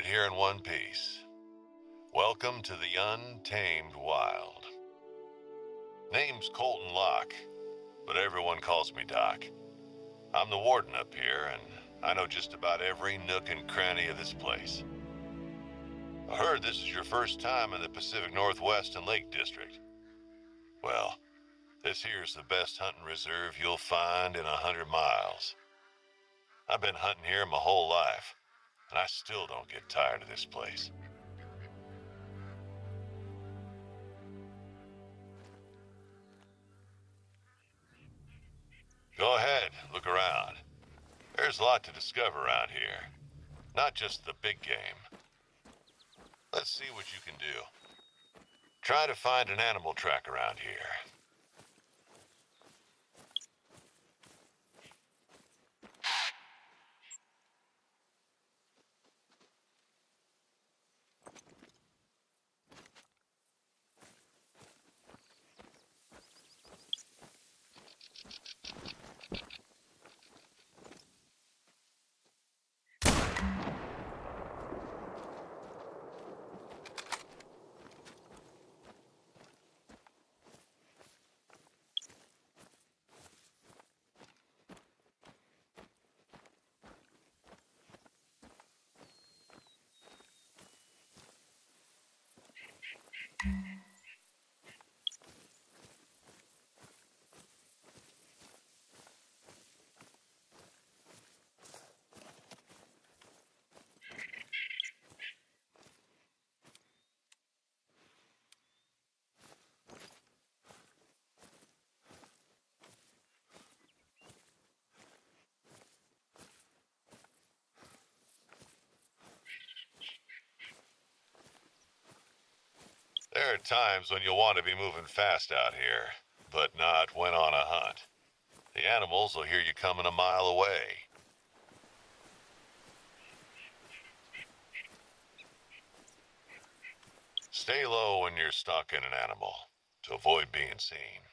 it here in one piece. Welcome to the untamed wild. Name's Colton Locke, but everyone calls me Doc. I'm the warden up here, and I know just about every nook and cranny of this place. I heard this is your first time in the Pacific Northwest Layton Lake District. Well, this here's the best hunting reserve you'll find in a hundred miles. I've been hunting here my whole life, and I still don't get tired of this place. Go ahead, look around. There's a lot to discover around here. Not just the big game. Let's see what you can do. Try to find an animal track around here. There are times when you'll want to be moving fast out here, but not when on a hunt. The animals will hear you coming a mile away. Stay low when you're stalking an animal to avoid being seen.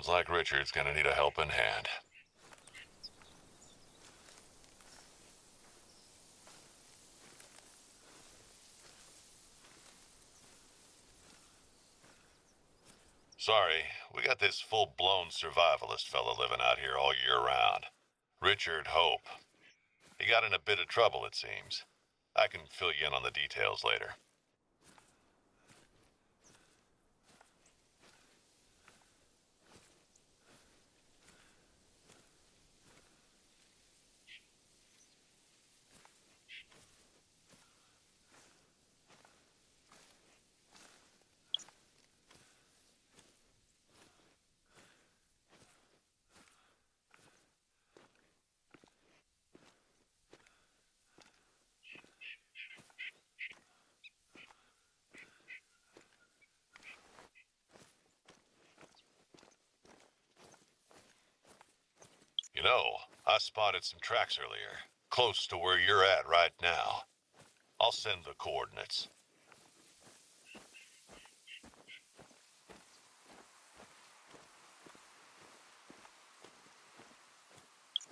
Sounds like Richard's gonna need a helping hand. Sorry, we got this full-blown survivalist fella living out here all year round. Richard Hope. He got in a bit of trouble, it seems. I can fill you in on the details later. Know, I spotted some tracks earlier. close to where you're at right now. I'll send the coordinates.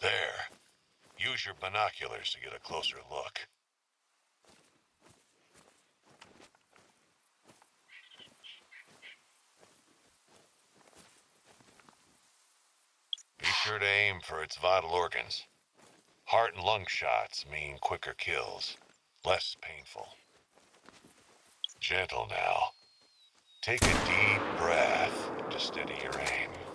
There. Use your binoculars to get a closer look. Be sure to aim for its vital organs. Heart and lung shots mean quicker kills, less painful. Gentle now. Take a deep breath to steady your aim.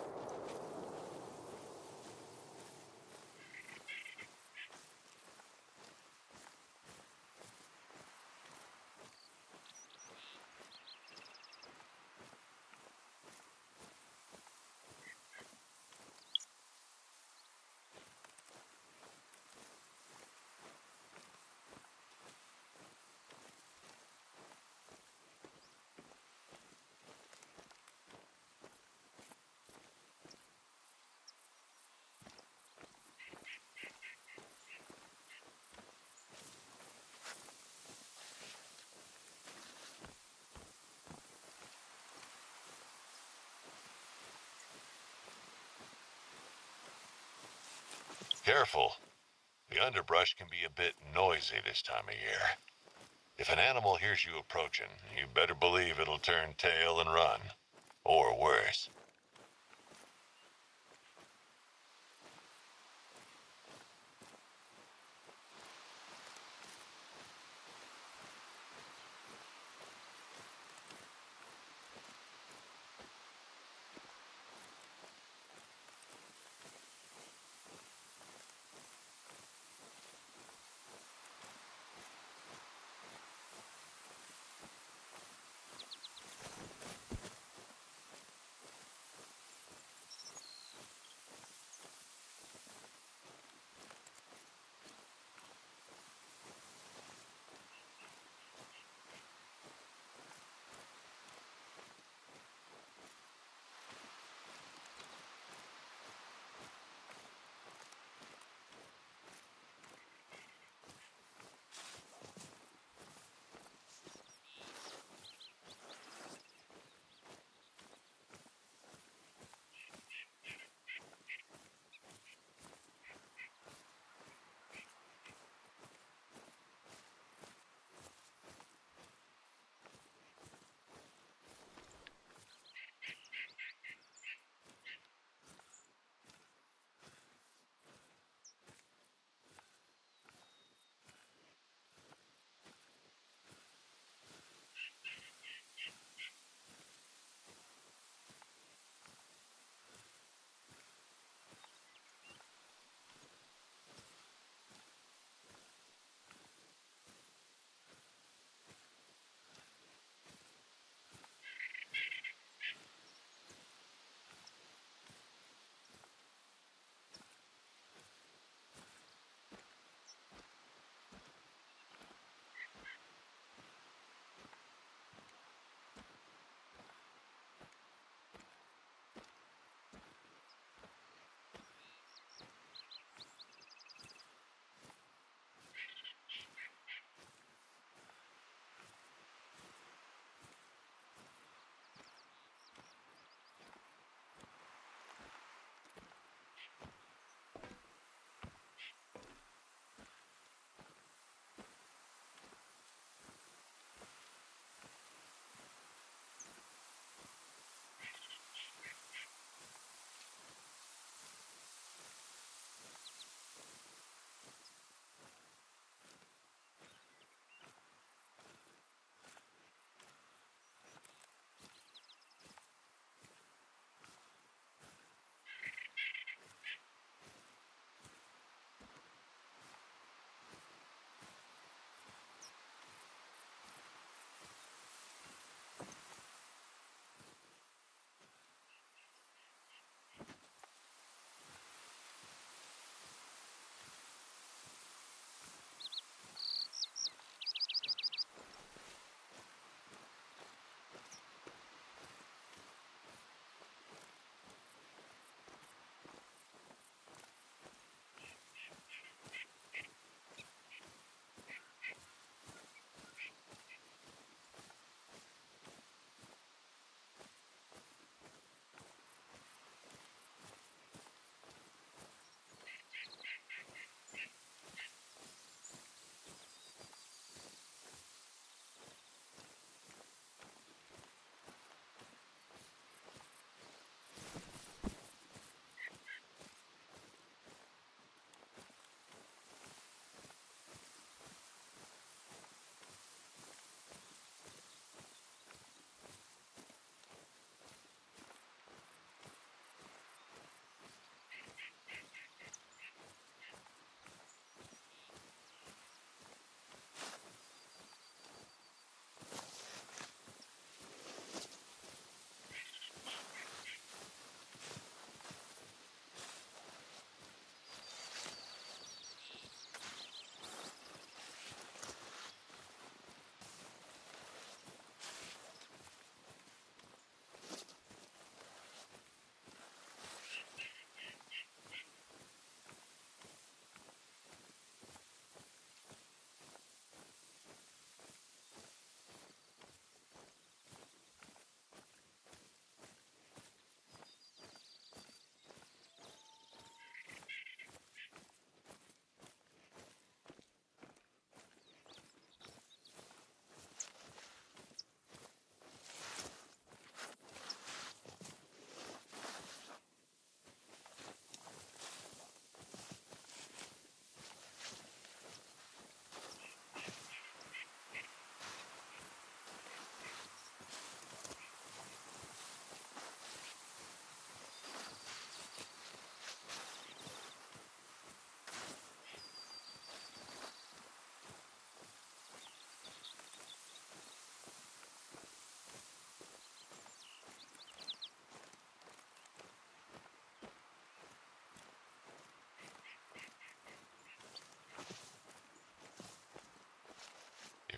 Careful. The underbrush can be a bit noisy this time of year. If an animal hears you approaching, you better believe it'll turn tail and run. Or worse.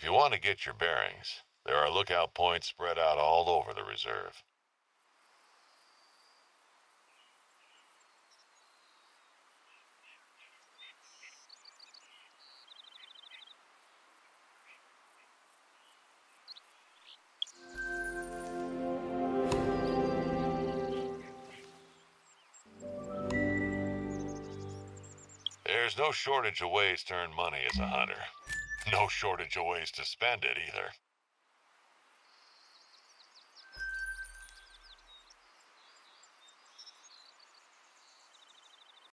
You want to get your bearings, there are lookout points spread out all over the reserve. There's no shortage of ways to earn money as a hunter. No shortage of ways to spend it either.